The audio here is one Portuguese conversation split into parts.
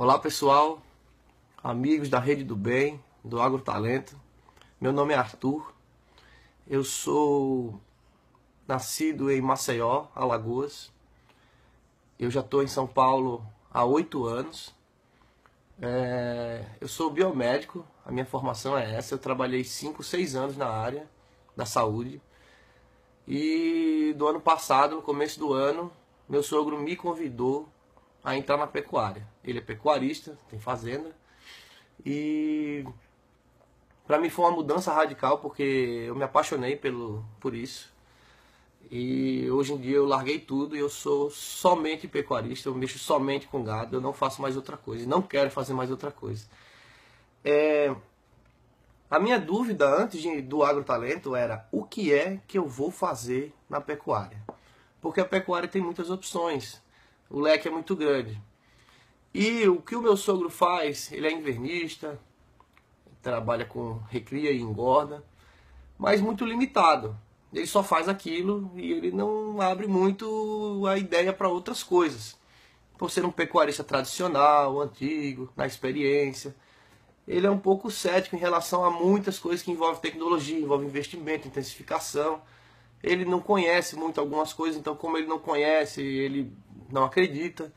Olá pessoal, amigos da Rede do Bem, do Agrotalento. Meu nome é Arthur, eu sou nascido em Maceió, Alagoas. Eu já estou em São Paulo há oito anos. É... eu sou biomédico, a minha formação é essa. Eu trabalhei cinco, seis anos na área da saúde. E do ano passado, no começo do ano, meu sogro me convidou a entrar na pecuária. Ele é pecuarista, tem fazenda. E para mim foi uma mudança radical porque eu me apaixonei pelo, por isso. E hoje em dia eu larguei tudo e eu sou somente pecuarista, eu mexo somente com gado, eu não faço mais outra coisa, não quero fazer mais outra coisa. É, a minha dúvida antes de, do agrotalento era o que é que eu vou fazer na pecuária? Porque a pecuária tem muitas opções o leque é muito grande. E o que o meu sogro faz, ele é invernista, trabalha com recria e engorda, mas muito limitado. Ele só faz aquilo e ele não abre muito a ideia para outras coisas. Por ser um pecuarista tradicional, antigo, na experiência, ele é um pouco cético em relação a muitas coisas que envolvem tecnologia, envolvem investimento, intensificação. Ele não conhece muito algumas coisas, então como ele não conhece, ele não acredita.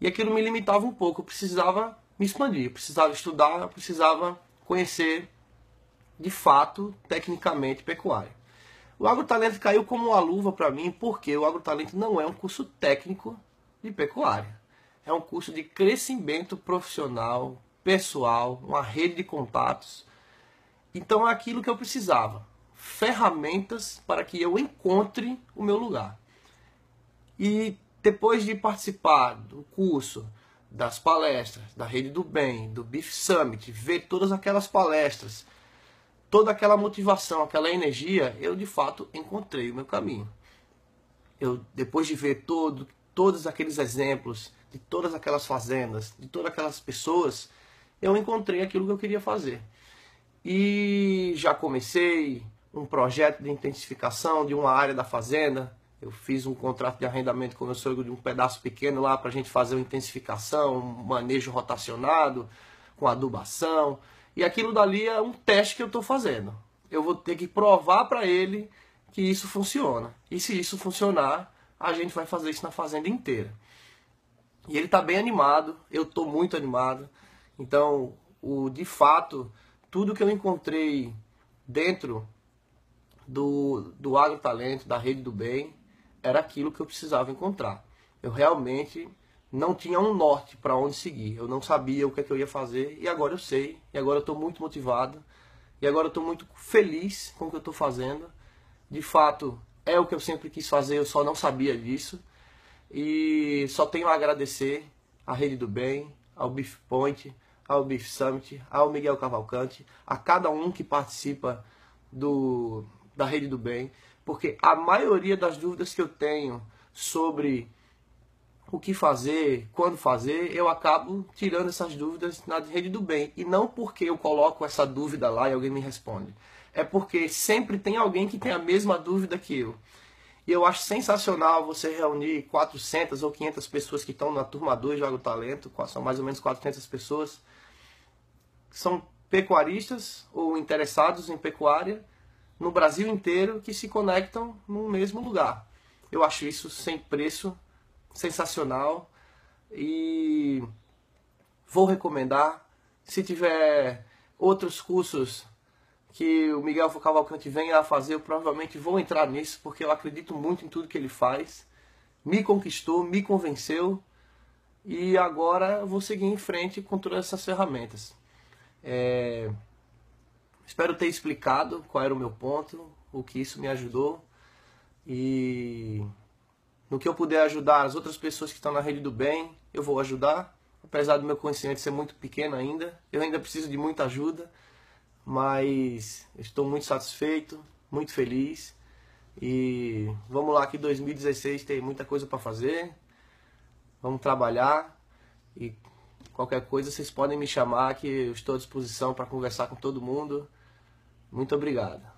E aquilo me limitava um pouco, eu precisava me expandir, eu precisava estudar, eu precisava conhecer de fato, tecnicamente, pecuária. O agrotalento caiu como uma luva para mim, porque o agrotalento não é um curso técnico de pecuária. É um curso de crescimento profissional, pessoal, uma rede de contatos. Então é aquilo que eu precisava. Ferramentas para que eu encontre o meu lugar. E depois de participar do curso, das palestras, da Rede do Bem, do Beef Summit, ver todas aquelas palestras, toda aquela motivação, aquela energia, eu de fato encontrei o meu caminho. Eu depois de ver todo, todos aqueles exemplos de todas aquelas fazendas, de todas aquelas pessoas, eu encontrei aquilo que eu queria fazer. E já comecei um projeto de intensificação de uma área da fazenda, eu fiz um contrato de arrendamento com o meu sogro de um pedaço pequeno lá para a gente fazer uma intensificação, um manejo rotacionado, com adubação. E aquilo dali é um teste que eu estou fazendo. Eu vou ter que provar para ele que isso funciona. E se isso funcionar, a gente vai fazer isso na fazenda inteira. E ele está bem animado, eu estou muito animado. Então, o, de fato, tudo que eu encontrei dentro do, do agrotalento, da rede do bem, era aquilo que eu precisava encontrar. Eu realmente não tinha um norte para onde seguir. Eu não sabia o que, é que eu ia fazer e agora eu sei. E agora eu estou muito motivado. E agora eu estou muito feliz com o que eu estou fazendo. De fato, é o que eu sempre quis fazer, eu só não sabia disso. E só tenho a agradecer à Rede do Bem, ao Beef Point, ao Beef Summit, ao Miguel Cavalcante, a cada um que participa do, da Rede do Bem porque a maioria das dúvidas que eu tenho sobre o que fazer, quando fazer, eu acabo tirando essas dúvidas na rede do bem. E não porque eu coloco essa dúvida lá e alguém me responde. É porque sempre tem alguém que tem a mesma dúvida que eu. E eu acho sensacional você reunir 400 ou 500 pessoas que estão na turma 2 do Talento, são mais ou menos 400 pessoas, são pecuaristas ou interessados em pecuária no Brasil inteiro que se conectam no mesmo lugar. Eu acho isso sem preço, sensacional e vou recomendar. Se tiver outros cursos que o Miguel Cavalcante venha a fazer, eu provavelmente vou entrar nisso, porque eu acredito muito em tudo que ele faz. Me conquistou, me convenceu e agora vou seguir em frente com todas essas ferramentas. É... Espero ter explicado qual era o meu ponto, o que isso me ajudou e no que eu puder ajudar as outras pessoas que estão na rede do bem, eu vou ajudar. Apesar do meu conhecimento ser muito pequeno ainda, eu ainda preciso de muita ajuda, mas estou muito satisfeito, muito feliz. E vamos lá que 2016 tem muita coisa para fazer. Vamos trabalhar e qualquer coisa vocês podem me chamar que eu estou à disposição para conversar com todo mundo. Muito obrigado.